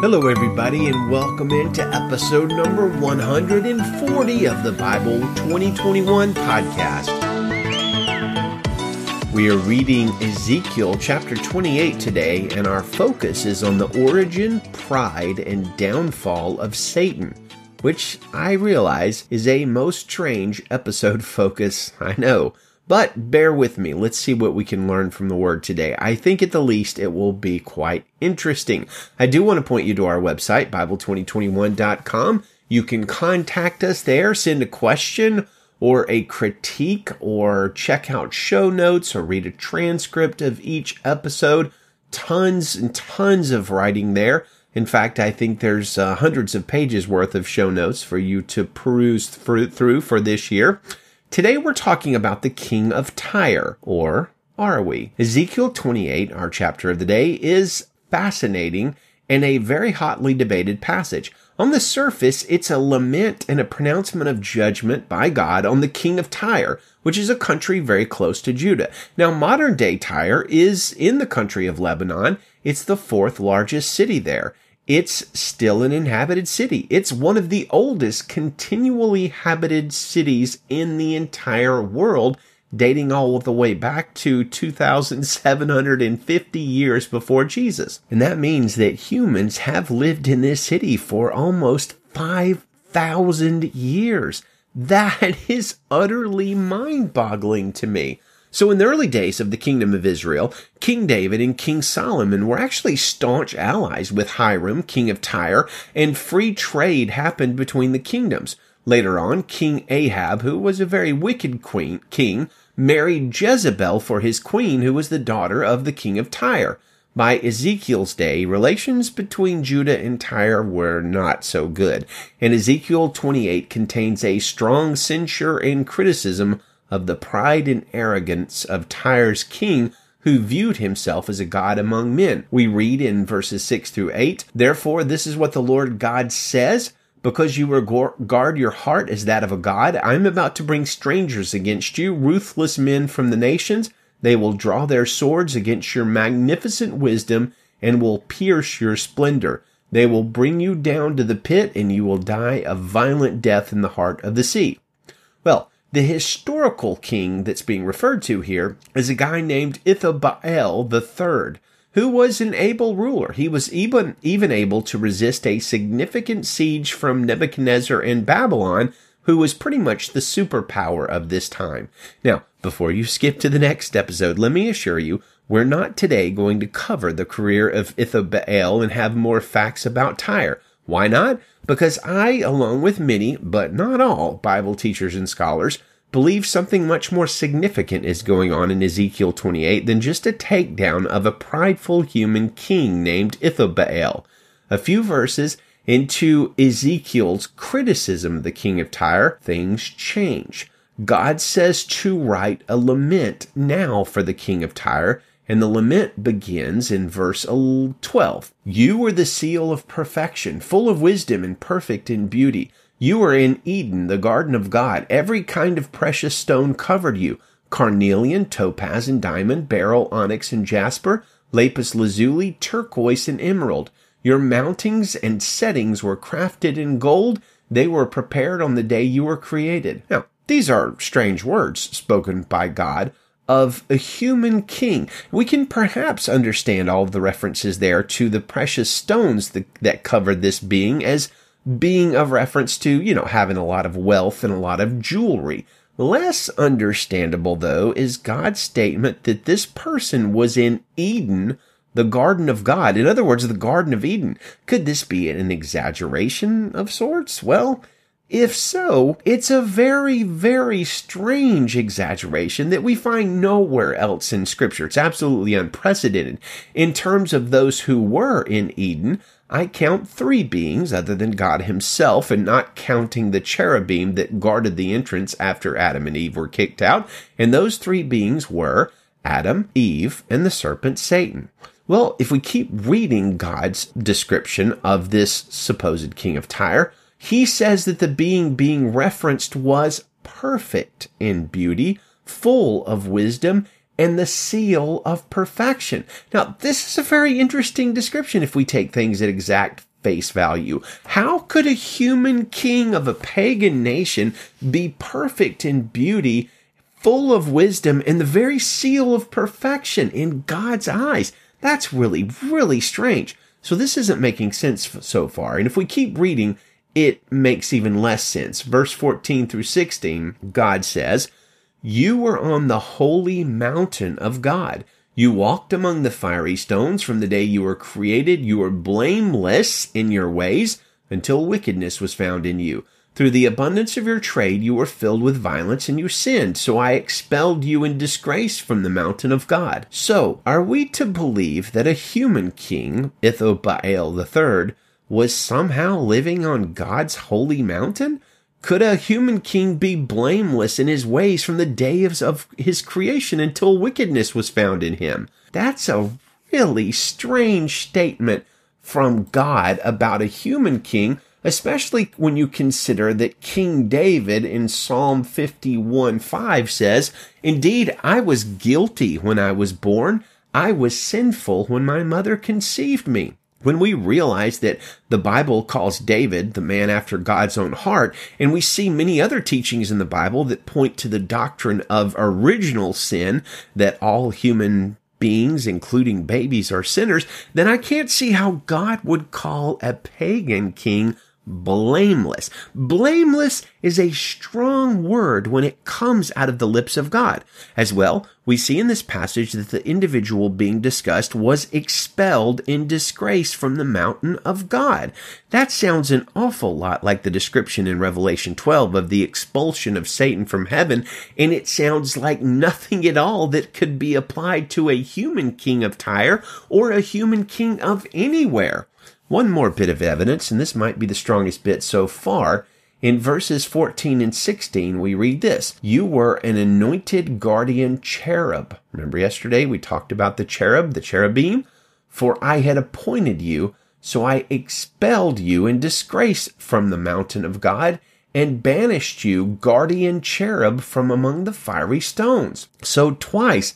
Hello, everybody, and welcome into episode number 140 of the Bible 2021 podcast. We are reading Ezekiel chapter 28 today, and our focus is on the origin, pride, and downfall of Satan, which I realize is a most strange episode focus, I know. But bear with me. Let's see what we can learn from the word today. I think at the least it will be quite interesting. I do want to point you to our website, Bible2021.com. You can contact us there, send a question or a critique or check out show notes or read a transcript of each episode. Tons and tons of writing there. In fact, I think there's uh, hundreds of pages worth of show notes for you to peruse through for this year. Today we're talking about the king of Tyre, or are we? Ezekiel 28, our chapter of the day, is fascinating and a very hotly debated passage. On the surface, it's a lament and a pronouncement of judgment by God on the king of Tyre, which is a country very close to Judah. Now, modern day Tyre is in the country of Lebanon. It's the fourth largest city there. It's still an inhabited city. It's one of the oldest continually habited cities in the entire world, dating all the way back to 2,750 years before Jesus. And that means that humans have lived in this city for almost 5,000 years. That is utterly mind boggling to me. So in the early days of the kingdom of Israel, King David and King Solomon were actually staunch allies with Hiram, king of Tyre, and free trade happened between the kingdoms. Later on, King Ahab, who was a very wicked queen, king, married Jezebel for his queen, who was the daughter of the king of Tyre. By Ezekiel's day, relations between Judah and Tyre were not so good, and Ezekiel 28 contains a strong censure and criticism of the pride and arrogance of Tyre's king who viewed himself as a god among men. We read in verses 6 through 8, Therefore, this is what the Lord God says. Because you regard your heart as that of a god, I am about to bring strangers against you, ruthless men from the nations. They will draw their swords against your magnificent wisdom and will pierce your splendor. They will bring you down to the pit and you will die a violent death in the heart of the sea. The historical king that's being referred to here is a guy named Ithobaal III, who was an able ruler. He was even, even able to resist a significant siege from Nebuchadnezzar in Babylon, who was pretty much the superpower of this time. Now, before you skip to the next episode, let me assure you, we're not today going to cover the career of Ithobaal and have more facts about Tyre. Why not? Because I, along with many, but not all, Bible teachers and scholars, believe something much more significant is going on in Ezekiel 28 than just a takedown of a prideful human king named Ithobaal. A few verses into Ezekiel's criticism of the king of Tyre, things change. God says to write a lament now for the king of Tyre and the lament begins in verse 12. You were the seal of perfection, full of wisdom and perfect in beauty. You were in Eden, the garden of God. Every kind of precious stone covered you carnelian, topaz, and diamond, beryl, onyx, and jasper, lapis lazuli, turquoise, and emerald. Your mountings and settings were crafted in gold. They were prepared on the day you were created. Now, these are strange words spoken by God of a human king. We can perhaps understand all of the references there to the precious stones that, that covered this being as being of reference to, you know, having a lot of wealth and a lot of jewelry. Less understandable, though, is God's statement that this person was in Eden, the garden of God. In other words, the garden of Eden. Could this be an exaggeration of sorts? Well, if so, it's a very, very strange exaggeration that we find nowhere else in Scripture. It's absolutely unprecedented. In terms of those who were in Eden, I count three beings other than God Himself, and not counting the cherubim that guarded the entrance after Adam and Eve were kicked out. And those three beings were Adam, Eve, and the serpent Satan. Well, if we keep reading God's description of this supposed king of Tyre, he says that the being being referenced was perfect in beauty, full of wisdom, and the seal of perfection. Now, this is a very interesting description if we take things at exact face value. How could a human king of a pagan nation be perfect in beauty, full of wisdom, and the very seal of perfection in God's eyes? That's really, really strange. So this isn't making sense so far. And if we keep reading, it makes even less sense. Verse 14 through 16, God says, You were on the holy mountain of God. You walked among the fiery stones from the day you were created. You were blameless in your ways until wickedness was found in you. Through the abundance of your trade, you were filled with violence and you sinned. So I expelled you in disgrace from the mountain of God. So are we to believe that a human king, Ithobaal III, was somehow living on God's holy mountain? Could a human king be blameless in his ways from the days of his creation until wickedness was found in him? That's a really strange statement from God about a human king, especially when you consider that King David in Psalm 51 5 says, Indeed, I was guilty when I was born. I was sinful when my mother conceived me when we realize that the Bible calls David the man after God's own heart, and we see many other teachings in the Bible that point to the doctrine of original sin, that all human beings, including babies, are sinners, then I can't see how God would call a pagan king blameless. Blameless is a strong word when it comes out of the lips of God. As well, we see in this passage that the individual being discussed was expelled in disgrace from the mountain of God. That sounds an awful lot like the description in Revelation 12 of the expulsion of Satan from heaven, and it sounds like nothing at all that could be applied to a human king of Tyre or a human king of anywhere. One more bit of evidence, and this might be the strongest bit so far. In verses 14 and 16, we read this You were an anointed guardian cherub. Remember yesterday we talked about the cherub, the cherubim? For I had appointed you, so I expelled you in disgrace from the mountain of God and banished you, guardian cherub, from among the fiery stones. So twice,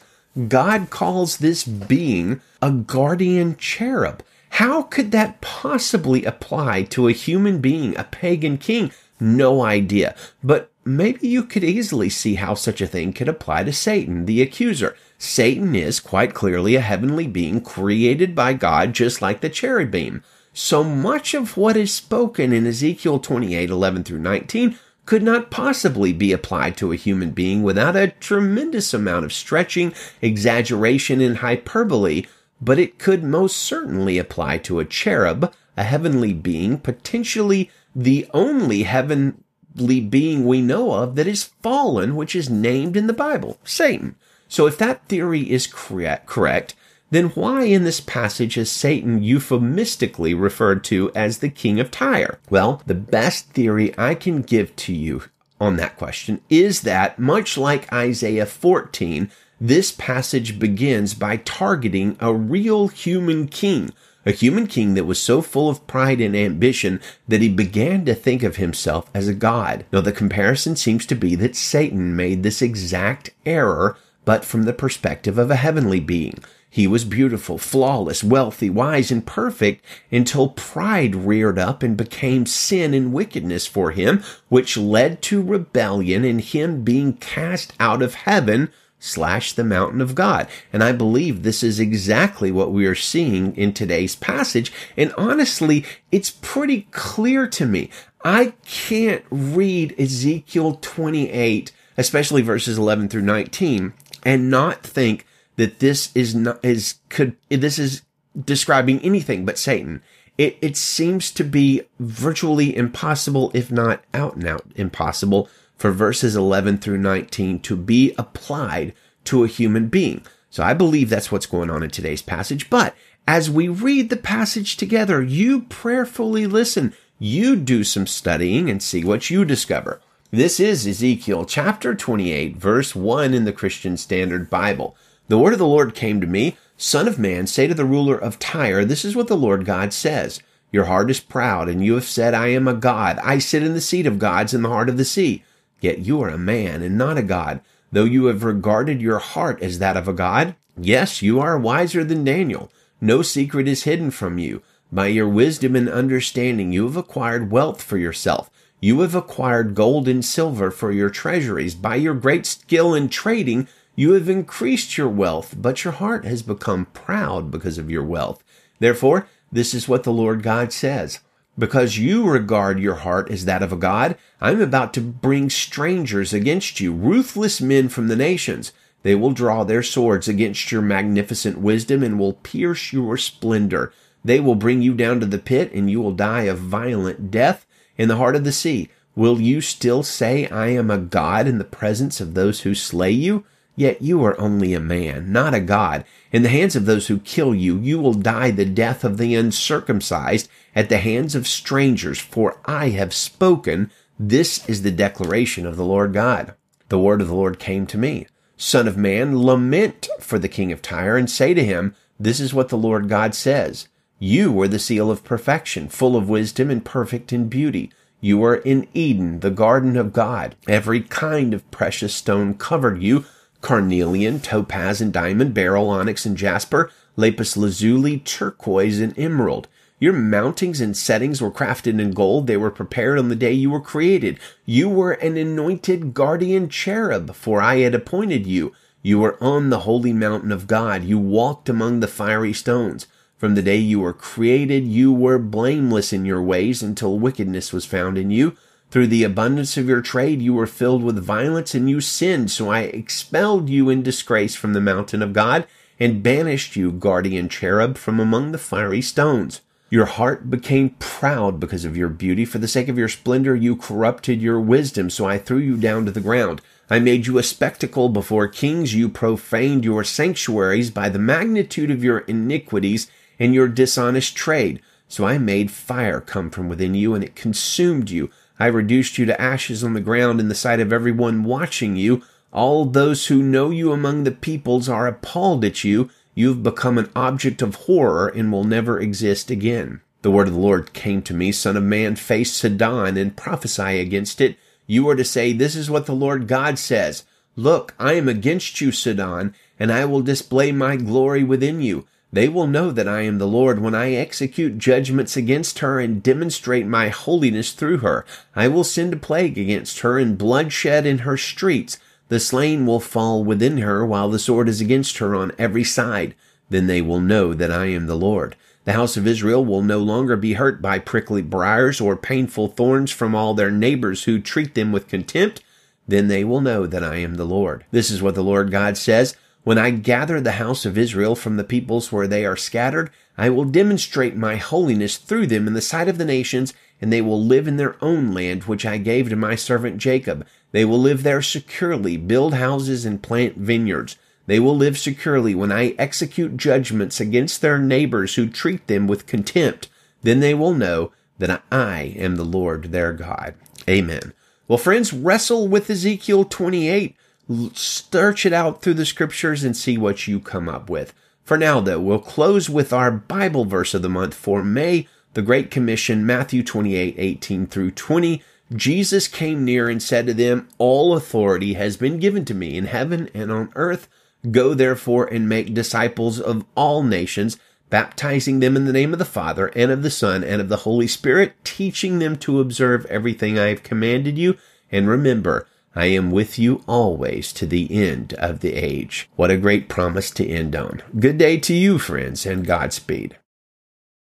God calls this being a guardian cherub. How could that possibly apply to a human being, a pagan king? No idea. But maybe you could easily see how such a thing could apply to Satan, the accuser. Satan is quite clearly a heavenly being created by God, just like the cherubim. So much of what is spoken in Ezekiel 28 11 through 19 could not possibly be applied to a human being without a tremendous amount of stretching, exaggeration, and hyperbole but it could most certainly apply to a cherub, a heavenly being, potentially the only heavenly being we know of that is fallen, which is named in the Bible, Satan. So if that theory is correct, then why in this passage is Satan euphemistically referred to as the king of Tyre? Well, the best theory I can give to you on that question is that, much like Isaiah 14, this passage begins by targeting a real human king, a human king that was so full of pride and ambition that he began to think of himself as a god. Now, the comparison seems to be that Satan made this exact error, but from the perspective of a heavenly being. He was beautiful, flawless, wealthy, wise, and perfect until pride reared up and became sin and wickedness for him, which led to rebellion and him being cast out of heaven slash the mountain of God. And I believe this is exactly what we are seeing in today's passage. And honestly, it's pretty clear to me. I can't read Ezekiel 28, especially verses 11 through 19, and not think that this is not, is, could, this is describing anything but Satan. It, it seems to be virtually impossible, if not out and out impossible, for verses 11 through 19 to be applied to a human being. So I believe that's what's going on in today's passage. But as we read the passage together, you prayerfully listen. You do some studying and see what you discover. This is Ezekiel chapter 28, verse 1 in the Christian Standard Bible. The word of the Lord came to me, Son of man, say to the ruler of Tyre, This is what the Lord God says. Your heart is proud, and you have said, I am a God. I sit in the seat of gods in the heart of the sea. Yet you are a man and not a God. Though you have regarded your heart as that of a god, yes, you are wiser than Daniel. No secret is hidden from you. By your wisdom and understanding, you have acquired wealth for yourself. You have acquired gold and silver for your treasuries. By your great skill in trading, you have increased your wealth, but your heart has become proud because of your wealth. Therefore, this is what the Lord God says. Because you regard your heart as that of a God, I'm about to bring strangers against you, ruthless men from the nations. They will draw their swords against your magnificent wisdom and will pierce your splendor. They will bring you down to the pit and you will die a violent death in the heart of the sea. Will you still say, I am a God in the presence of those who slay you? Yet you are only a man, not a God. In the hands of those who kill you, you will die the death of the uncircumcised at the hands of strangers, for I have spoken. This is the declaration of the Lord God. The word of the Lord came to me. Son of man, lament for the king of Tyre and say to him, This is what the Lord God says. You were the seal of perfection, full of wisdom and perfect in beauty. You were in Eden, the garden of God. Every kind of precious stone covered you carnelian, topaz and diamond, beryl, onyx and jasper, lapis lazuli, turquoise and emerald. Your mountings and settings were crafted in gold. They were prepared on the day you were created. You were an anointed guardian cherub, for I had appointed you. You were on the holy mountain of God. You walked among the fiery stones. From the day you were created, you were blameless in your ways until wickedness was found in you. Through the abundance of your trade, you were filled with violence and you sinned. So I expelled you in disgrace from the mountain of God and banished you, guardian cherub, from among the fiery stones. Your heart became proud because of your beauty. For the sake of your splendor, you corrupted your wisdom. So I threw you down to the ground. I made you a spectacle before kings. You profaned your sanctuaries by the magnitude of your iniquities and your dishonest trade. So I made fire come from within you and it consumed you. I reduced you to ashes on the ground in the sight of everyone watching you. All those who know you among the peoples are appalled at you. You've become an object of horror and will never exist again. The word of the Lord came to me, Son of man, face Sidon and prophesy against it. You are to say, This is what the Lord God says. Look, I am against you, Sidon, and I will display my glory within you. They will know that I am the Lord when I execute judgments against her and demonstrate my holiness through her. I will send a plague against her and bloodshed in her streets. The slain will fall within her while the sword is against her on every side. Then they will know that I am the Lord. The house of Israel will no longer be hurt by prickly briars or painful thorns from all their neighbors who treat them with contempt. Then they will know that I am the Lord. This is what the Lord God says. When I gather the house of Israel from the peoples where they are scattered, I will demonstrate my holiness through them in the sight of the nations, and they will live in their own land, which I gave to my servant Jacob. They will live there securely, build houses and plant vineyards. They will live securely when I execute judgments against their neighbors who treat them with contempt. Then they will know that I am the Lord their God. Amen. Well, friends, wrestle with Ezekiel 28 search it out through the scriptures and see what you come up with. For now, though, we'll close with our Bible verse of the month for May, the Great Commission, Matthew 28, 18 through 20. Jesus came near and said to them, All authority has been given to me in heaven and on earth. Go therefore and make disciples of all nations, baptizing them in the name of the Father and of the Son and of the Holy Spirit, teaching them to observe everything I have commanded you. And remember, I am with you always to the end of the age. What a great promise to end on. Good day to you, friends, and Godspeed.